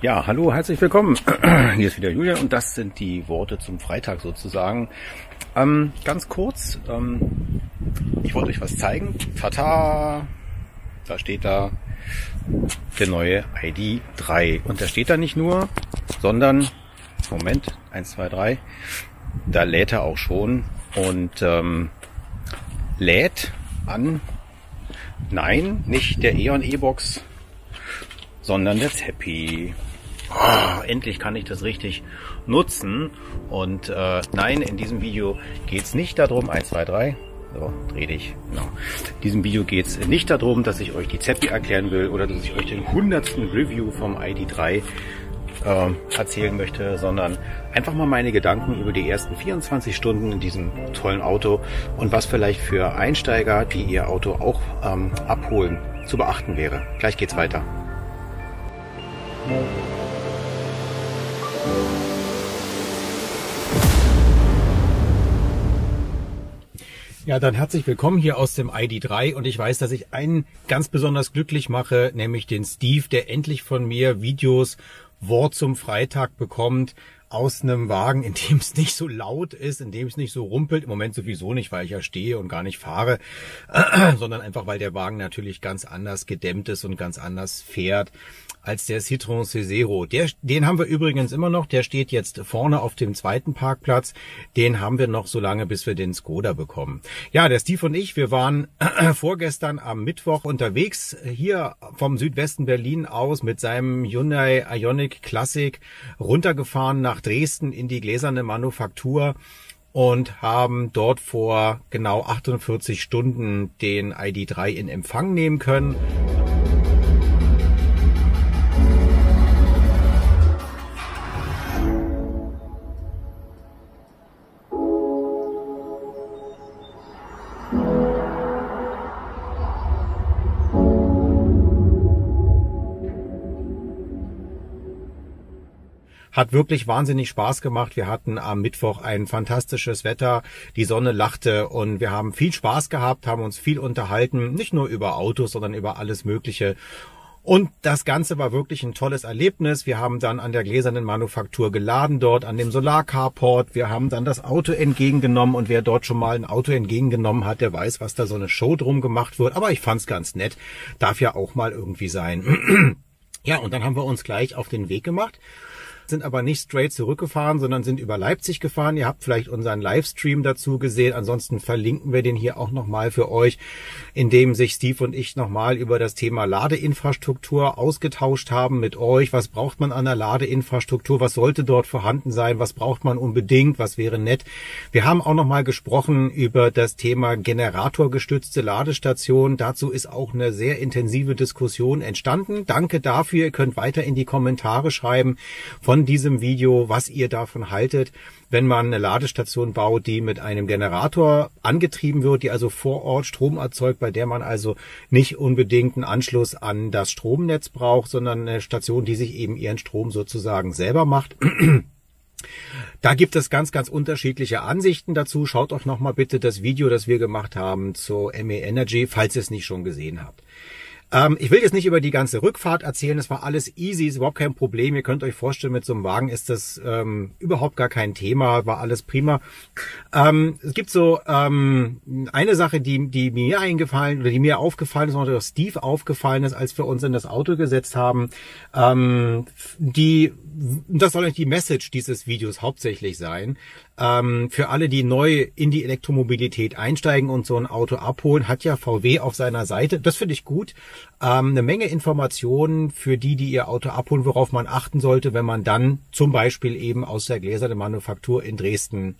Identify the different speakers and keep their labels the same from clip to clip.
Speaker 1: Ja, hallo, herzlich willkommen. Hier ist wieder Julian und das sind die Worte zum Freitag sozusagen. Ähm, ganz kurz, ähm, ich wollte euch was zeigen. Tata, da steht da der neue ID 3. Und da steht da nicht nur, sondern, Moment, 1, 2, 3, da lädt er auch schon und ähm, lädt an, nein, nicht der E.ON E-Box, sondern der Zeppi oh, endlich kann ich das richtig nutzen. Und äh, nein, in diesem Video geht's nicht darum, 1, 2, 3, so, dreh dich. Genau. In diesem Video geht's nicht darum, dass ich euch die Zeppi erklären will oder dass ich euch den hundertsten Review vom ID3 äh, erzählen möchte, sondern einfach mal meine Gedanken über die ersten 24 Stunden in diesem tollen Auto und was vielleicht für Einsteiger, die ihr Auto auch ähm, abholen, zu beachten wäre. Gleich geht's weiter. Ja, dann herzlich willkommen hier aus dem ID3 und ich weiß, dass ich einen ganz besonders glücklich mache, nämlich den Steve, der endlich von mir Videos Wort zum Freitag bekommt aus einem Wagen, in dem es nicht so laut ist, in dem es nicht so rumpelt. Im Moment sowieso nicht, weil ich ja stehe und gar nicht fahre, sondern einfach, weil der Wagen natürlich ganz anders gedämmt ist und ganz anders fährt als der Citroën Cesero. Der, den haben wir übrigens immer noch. Der steht jetzt vorne auf dem zweiten Parkplatz. Den haben wir noch so lange, bis wir den Skoda bekommen. Ja, der Steve und ich, wir waren vorgestern am Mittwoch unterwegs hier vom Südwesten Berlin aus mit seinem Hyundai Ioniq Classic runtergefahren nach Dresden in die gläserne Manufaktur und haben dort vor genau 48 Stunden den ID3 in Empfang nehmen können. Hat wirklich wahnsinnig Spaß gemacht. Wir hatten am Mittwoch ein fantastisches Wetter. Die Sonne lachte und wir haben viel Spaß gehabt, haben uns viel unterhalten. Nicht nur über Autos, sondern über alles Mögliche. Und das Ganze war wirklich ein tolles Erlebnis. Wir haben dann an der gläsernen Manufaktur geladen dort, an dem Solarcarport. Wir haben dann das Auto entgegengenommen und wer dort schon mal ein Auto entgegengenommen hat, der weiß, was da so eine Show drum gemacht wird. Aber ich fand's ganz nett. Darf ja auch mal irgendwie sein. ja, und dann haben wir uns gleich auf den Weg gemacht sind aber nicht straight zurückgefahren, sondern sind über Leipzig gefahren. Ihr habt vielleicht unseren Livestream dazu gesehen. Ansonsten verlinken wir den hier auch nochmal für euch, in dem sich Steve und ich nochmal über das Thema Ladeinfrastruktur ausgetauscht haben mit euch. Was braucht man an der Ladeinfrastruktur? Was sollte dort vorhanden sein? Was braucht man unbedingt? Was wäre nett? Wir haben auch nochmal gesprochen über das Thema generatorgestützte Ladestation. Dazu ist auch eine sehr intensive Diskussion entstanden. Danke dafür. Ihr könnt weiter in die Kommentare schreiben von von diesem Video, was ihr davon haltet, wenn man eine Ladestation baut, die mit einem Generator angetrieben wird, die also vor Ort Strom erzeugt, bei der man also nicht unbedingt einen Anschluss an das Stromnetz braucht, sondern eine Station, die sich eben ihren Strom sozusagen selber macht. Da gibt es ganz, ganz unterschiedliche Ansichten dazu. Schaut euch nochmal bitte das Video, das wir gemacht haben zu ME Energy, falls ihr es nicht schon gesehen habt. Ähm, ich will jetzt nicht über die ganze Rückfahrt erzählen. Es war alles easy, ist überhaupt kein Problem. Ihr könnt euch vorstellen, mit so einem Wagen ist das ähm, überhaupt gar kein Thema, war alles prima. Ähm, es gibt so ähm, eine Sache, die, die mir eingefallen oder die mir aufgefallen ist, oder Steve aufgefallen ist, als wir uns in das Auto gesetzt haben. Ähm, die, das soll eigentlich die Message dieses Videos hauptsächlich sein. Ähm, für alle, die neu in die Elektromobilität einsteigen und so ein Auto abholen, hat ja VW auf seiner Seite, das finde ich gut, ähm, eine Menge Informationen für die, die ihr Auto abholen, worauf man achten sollte, wenn man dann zum Beispiel eben aus der gläsernen Manufaktur in Dresden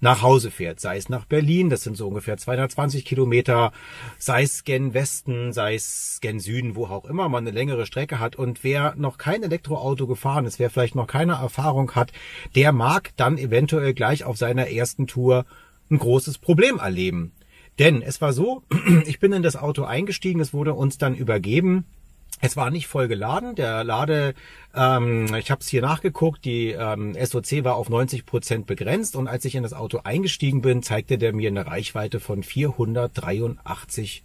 Speaker 1: nach Hause fährt, sei es nach Berlin, das sind so ungefähr 220 Kilometer, sei es gen Westen, sei es gen Süden, wo auch immer man eine längere Strecke hat. Und wer noch kein Elektroauto gefahren ist, wer vielleicht noch keine Erfahrung hat, der mag dann eventuell gleich auf seiner ersten Tour ein großes Problem erleben. Denn es war so, ich bin in das Auto eingestiegen, es wurde uns dann übergeben es war nicht voll geladen. Der Lade, ähm, ich habe es hier nachgeguckt, die ähm, SOC war auf 90 Prozent begrenzt und als ich in das Auto eingestiegen bin, zeigte der mir eine Reichweite von 483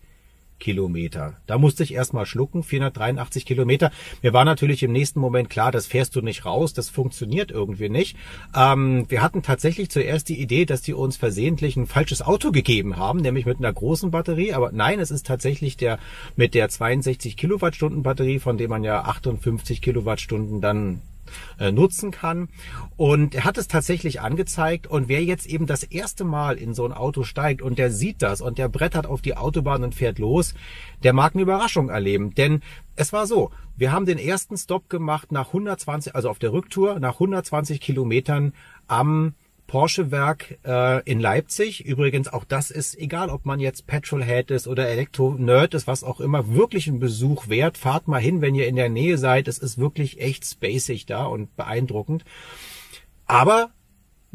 Speaker 1: Kilometer. Da musste ich erstmal schlucken, 483 Kilometer. Mir war natürlich im nächsten Moment klar, das fährst du nicht raus, das funktioniert irgendwie nicht. Ähm, wir hatten tatsächlich zuerst die Idee, dass die uns versehentlich ein falsches Auto gegeben haben, nämlich mit einer großen Batterie. Aber nein, es ist tatsächlich der mit der 62 Kilowattstunden Batterie, von dem man ja 58 Kilowattstunden dann äh, nutzen kann. Und er hat es tatsächlich angezeigt. Und wer jetzt eben das erste Mal in so ein Auto steigt und der sieht das und der brettert auf die Autobahn und fährt los, der mag eine Überraschung erleben. Denn es war so, wir haben den ersten Stop gemacht nach 120, also auf der Rücktour, nach 120 Kilometern am Porsche-Werk äh, in Leipzig. Übrigens, auch das ist egal, ob man jetzt Petrolhead ist oder Elektro-Nerd ist, was auch immer, wirklich ein Besuch wert. Fahrt mal hin, wenn ihr in der Nähe seid. Es ist wirklich echt spacig da und beeindruckend. Aber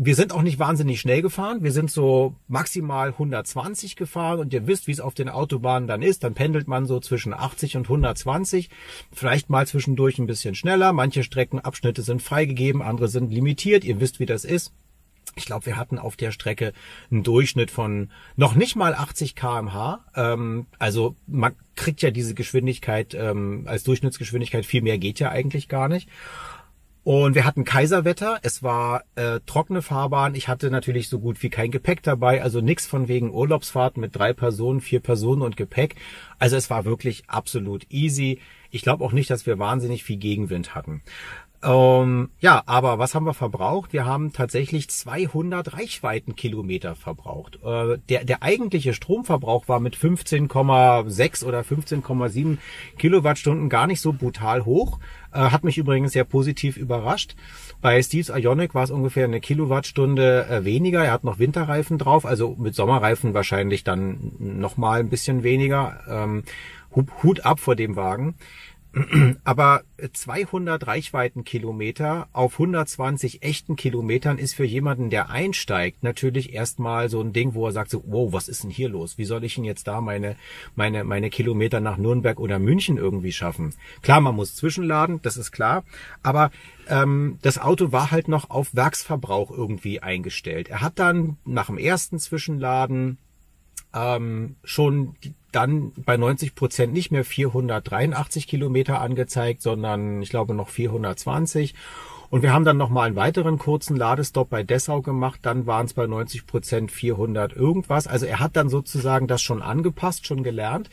Speaker 1: wir sind auch nicht wahnsinnig schnell gefahren. Wir sind so maximal 120 gefahren und ihr wisst, wie es auf den Autobahnen dann ist. Dann pendelt man so zwischen 80 und 120. Vielleicht mal zwischendurch ein bisschen schneller. Manche Streckenabschnitte sind freigegeben, andere sind limitiert. Ihr wisst, wie das ist. Ich glaube, wir hatten auf der Strecke einen Durchschnitt von noch nicht mal 80 kmh. Ähm, also man kriegt ja diese Geschwindigkeit ähm, als Durchschnittsgeschwindigkeit. Viel mehr geht ja eigentlich gar nicht. Und wir hatten Kaiserwetter. Es war äh, trockene Fahrbahn. Ich hatte natürlich so gut wie kein Gepäck dabei. Also nichts von wegen Urlaubsfahrt mit drei Personen, vier Personen und Gepäck. Also es war wirklich absolut easy. Ich glaube auch nicht, dass wir wahnsinnig viel Gegenwind hatten. Ähm, ja, aber was haben wir verbraucht? Wir haben tatsächlich 200 Reichweitenkilometer verbraucht. Äh, der, der eigentliche Stromverbrauch war mit 15,6 oder 15,7 Kilowattstunden gar nicht so brutal hoch. Äh, hat mich übrigens sehr positiv überrascht. Bei Steve's Ionic war es ungefähr eine Kilowattstunde äh, weniger. Er hat noch Winterreifen drauf, also mit Sommerreifen wahrscheinlich dann nochmal ein bisschen weniger. Ähm, Hut ab vor dem Wagen. Aber 200 Reichweitenkilometer auf 120 echten Kilometern ist für jemanden, der einsteigt, natürlich erstmal so ein Ding, wo er sagt so, wow, was ist denn hier los? Wie soll ich denn jetzt da meine, meine, meine Kilometer nach Nürnberg oder München irgendwie schaffen? Klar, man muss zwischenladen, das ist klar. Aber ähm, das Auto war halt noch auf Werksverbrauch irgendwie eingestellt. Er hat dann nach dem ersten Zwischenladen ähm, schon dann bei 90 Prozent nicht mehr 483 Kilometer angezeigt, sondern ich glaube noch 420. Und wir haben dann nochmal einen weiteren kurzen Ladestopp bei Dessau gemacht. Dann waren es bei 90 Prozent 400 irgendwas. Also er hat dann sozusagen das schon angepasst, schon gelernt.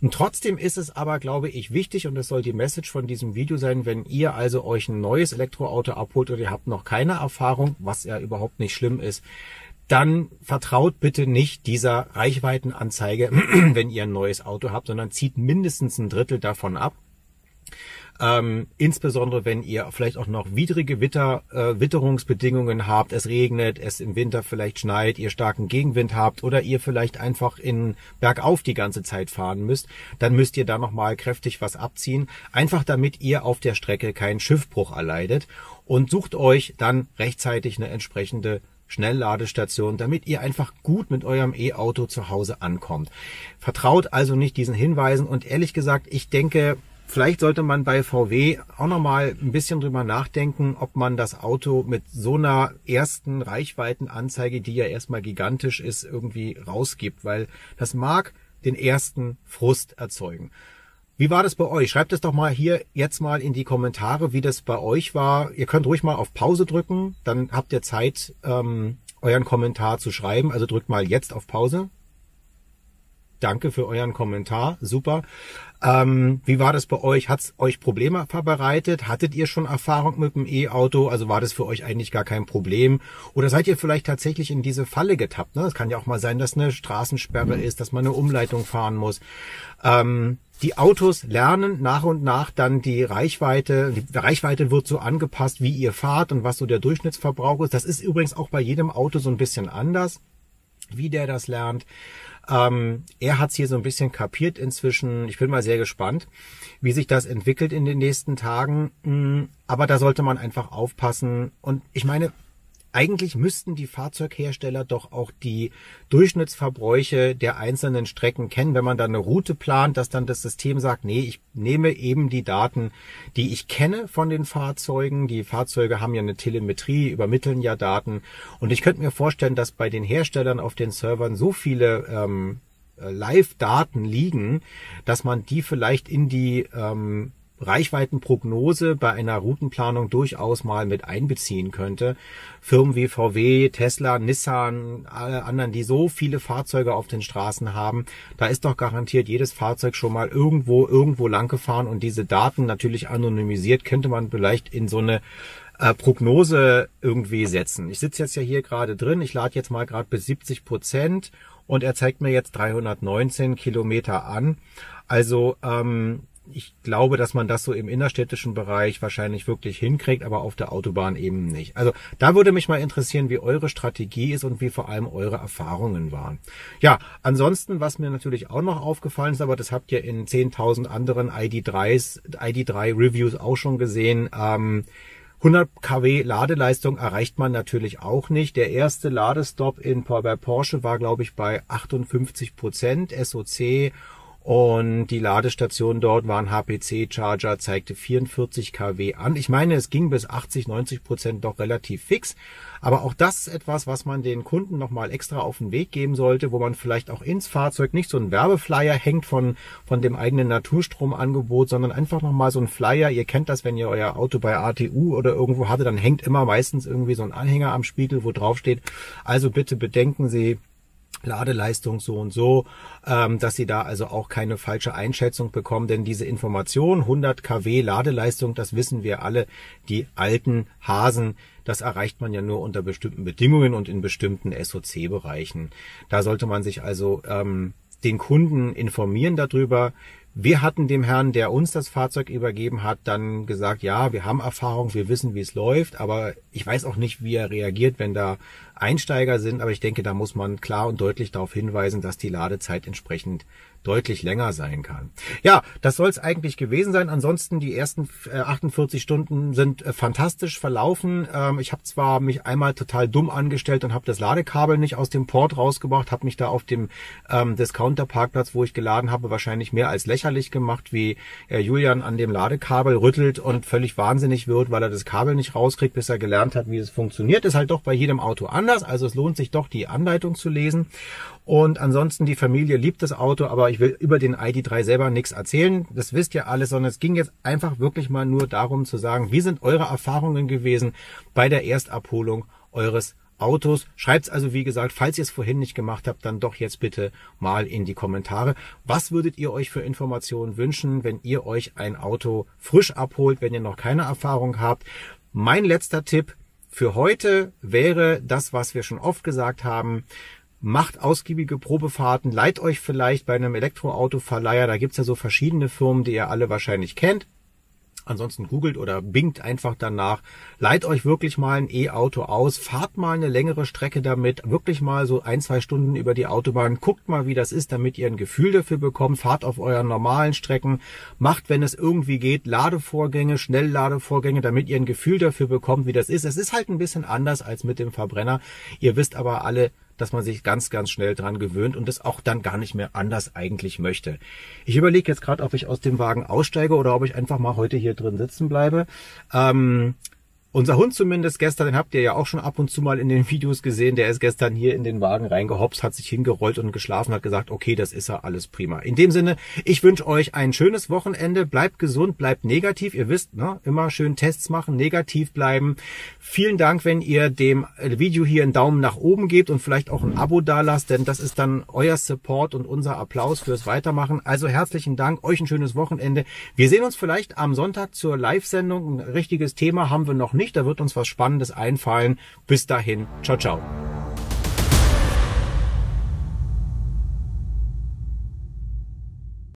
Speaker 1: Und trotzdem ist es aber, glaube ich, wichtig und das soll die Message von diesem Video sein, wenn ihr also euch ein neues Elektroauto abholt oder ihr habt noch keine Erfahrung, was ja überhaupt nicht schlimm ist, dann vertraut bitte nicht dieser Reichweitenanzeige, wenn ihr ein neues Auto habt, sondern zieht mindestens ein Drittel davon ab. Ähm, insbesondere wenn ihr vielleicht auch noch widrige Witter, äh, Witterungsbedingungen habt, es regnet, es im Winter vielleicht schneit, ihr starken Gegenwind habt oder ihr vielleicht einfach in bergauf die ganze Zeit fahren müsst, dann müsst ihr da nochmal kräftig was abziehen, einfach damit ihr auf der Strecke keinen Schiffbruch erleidet und sucht euch dann rechtzeitig eine entsprechende Schnellladestation, damit ihr einfach gut mit eurem E-Auto zu Hause ankommt. Vertraut also nicht diesen Hinweisen und ehrlich gesagt, ich denke, Vielleicht sollte man bei VW auch nochmal ein bisschen drüber nachdenken, ob man das Auto mit so einer ersten Reichweitenanzeige, die ja erstmal gigantisch ist, irgendwie rausgibt, weil das mag den ersten Frust erzeugen. Wie war das bei euch? Schreibt es doch mal hier jetzt mal in die Kommentare, wie das bei euch war. Ihr könnt ruhig mal auf Pause drücken, dann habt ihr Zeit, ähm, euren Kommentar zu schreiben. Also drückt mal jetzt auf Pause. Danke für euren Kommentar. Super. Ähm, wie war das bei euch? Hat es euch Probleme bereitet? Hattet ihr schon Erfahrung mit dem E-Auto? Also war das für euch eigentlich gar kein Problem? Oder seid ihr vielleicht tatsächlich in diese Falle getappt? Ne? Es kann ja auch mal sein, dass eine Straßensperre mhm. ist, dass man eine Umleitung fahren muss. Ähm, die Autos lernen nach und nach dann die Reichweite. Die Reichweite wird so angepasst, wie ihr fahrt und was so der Durchschnittsverbrauch ist. Das ist übrigens auch bei jedem Auto so ein bisschen anders, wie der das lernt. Ähm, er hat es hier so ein bisschen kapiert inzwischen. Ich bin mal sehr gespannt, wie sich das entwickelt in den nächsten Tagen. Mm, aber da sollte man einfach aufpassen. Und ich meine, eigentlich müssten die Fahrzeughersteller doch auch die Durchschnittsverbräuche der einzelnen Strecken kennen, wenn man da eine Route plant, dass dann das System sagt, nee, ich nehme eben die Daten, die ich kenne von den Fahrzeugen. Die Fahrzeuge haben ja eine Telemetrie, übermitteln ja Daten. Und ich könnte mir vorstellen, dass bei den Herstellern auf den Servern so viele ähm, äh, Live-Daten liegen, dass man die vielleicht in die ähm, Reichweitenprognose bei einer Routenplanung durchaus mal mit einbeziehen könnte. Firmen wie VW, Tesla, Nissan, alle anderen, die so viele Fahrzeuge auf den Straßen haben, da ist doch garantiert jedes Fahrzeug schon mal irgendwo, irgendwo lang gefahren und diese Daten natürlich anonymisiert könnte man vielleicht in so eine äh, Prognose irgendwie setzen. Ich sitze jetzt ja hier gerade drin, ich lade jetzt mal gerade bis 70 Prozent und er zeigt mir jetzt 319 Kilometer an. Also ähm, ich glaube, dass man das so im innerstädtischen Bereich wahrscheinlich wirklich hinkriegt, aber auf der Autobahn eben nicht. Also da würde mich mal interessieren, wie eure Strategie ist und wie vor allem eure Erfahrungen waren. Ja, ansonsten, was mir natürlich auch noch aufgefallen ist, aber das habt ihr in 10.000 anderen ID3s, ID3 Reviews auch schon gesehen, ähm, 100 kW Ladeleistung erreicht man natürlich auch nicht. Der erste Ladestop in, bei Porsche war, glaube ich, bei 58 Prozent SOC und die Ladestation dort war ein HPC-Charger, zeigte 44 kW an. Ich meine, es ging bis 80, 90 Prozent doch relativ fix. Aber auch das ist etwas, was man den Kunden nochmal extra auf den Weg geben sollte, wo man vielleicht auch ins Fahrzeug nicht so ein Werbeflyer hängt von, von dem eigenen Naturstromangebot, sondern einfach nochmal so ein Flyer. Ihr kennt das, wenn ihr euer Auto bei ATU oder irgendwo hattet, dann hängt immer meistens irgendwie so ein Anhänger am Spiegel, wo drauf steht. Also bitte bedenken Sie, Ladeleistung so und so, ähm, dass Sie da also auch keine falsche Einschätzung bekommen, denn diese Information 100 kW Ladeleistung, das wissen wir alle, die alten Hasen, das erreicht man ja nur unter bestimmten Bedingungen und in bestimmten SOC-Bereichen. Da sollte man sich also ähm, den Kunden informieren darüber, wir hatten dem Herrn, der uns das Fahrzeug übergeben hat, dann gesagt, ja, wir haben Erfahrung, wir wissen, wie es läuft, aber ich weiß auch nicht, wie er reagiert, wenn da Einsteiger sind, aber ich denke, da muss man klar und deutlich darauf hinweisen, dass die Ladezeit entsprechend deutlich länger sein kann. Ja, das soll es eigentlich gewesen sein. Ansonsten die ersten äh, 48 Stunden sind äh, fantastisch verlaufen. Ähm, ich habe zwar mich einmal total dumm angestellt und habe das Ladekabel nicht aus dem Port rausgebracht, habe mich da auf dem ähm, Discounter-Parkplatz, wo ich geladen habe, wahrscheinlich mehr als lächerlich gemacht, wie äh, Julian an dem Ladekabel rüttelt und völlig wahnsinnig wird, weil er das Kabel nicht rauskriegt, bis er gelernt hat, wie es funktioniert. Ist halt doch bei jedem Auto anders. Also es lohnt sich doch, die Anleitung zu lesen. Und ansonsten die Familie liebt das Auto, aber ich will über den ID3 selber nichts erzählen. Das wisst ihr alles, sondern es ging jetzt einfach wirklich mal nur darum zu sagen, wie sind eure Erfahrungen gewesen bei der Erstabholung eures Autos. Schreibt's also, wie gesagt, falls ihr es vorhin nicht gemacht habt, dann doch jetzt bitte mal in die Kommentare. Was würdet ihr euch für Informationen wünschen, wenn ihr euch ein Auto frisch abholt, wenn ihr noch keine Erfahrung habt? Mein letzter Tipp für heute wäre das, was wir schon oft gesagt haben macht ausgiebige Probefahrten, leiht euch vielleicht bei einem Elektroautoverleiher, da gibt's ja so verschiedene Firmen, die ihr alle wahrscheinlich kennt. Ansonsten googelt oder bingt einfach danach. Leiht euch wirklich mal ein E-Auto aus. Fahrt mal eine längere Strecke damit. Wirklich mal so ein, zwei Stunden über die Autobahn. Guckt mal, wie das ist, damit ihr ein Gefühl dafür bekommt. Fahrt auf euren normalen Strecken. Macht, wenn es irgendwie geht, Ladevorgänge, Schnellladevorgänge, damit ihr ein Gefühl dafür bekommt, wie das ist. Es ist halt ein bisschen anders als mit dem Verbrenner. Ihr wisst aber alle, dass man sich ganz, ganz schnell dran gewöhnt und es auch dann gar nicht mehr anders eigentlich möchte. Ich überlege jetzt gerade, ob ich aus dem Wagen aussteige oder ob ich einfach mal heute hier drin sitzen bleibe. Ähm, unser Hund zumindest gestern, den habt ihr ja auch schon ab und zu mal in den Videos gesehen, der ist gestern hier in den Wagen reingehopst, hat sich hingerollt und geschlafen, hat gesagt, okay, das ist ja alles prima. In dem Sinne, ich wünsche euch ein schönes Wochenende, bleibt gesund, bleibt negativ, ihr wisst, ne, immer schön Tests machen, negativ bleiben. Vielen Dank, wenn ihr dem Video hier einen Daumen nach oben gebt und vielleicht auch ein Abo dalasst, denn das ist dann euer Support und unser Applaus fürs Weitermachen. Also herzlichen Dank, euch ein schönes Wochenende. Wir sehen uns vielleicht am Sonntag zur Live-Sendung. Ein richtiges Thema haben wir noch nicht. Da wird uns was Spannendes einfallen. Bis dahin. Ciao, ciao.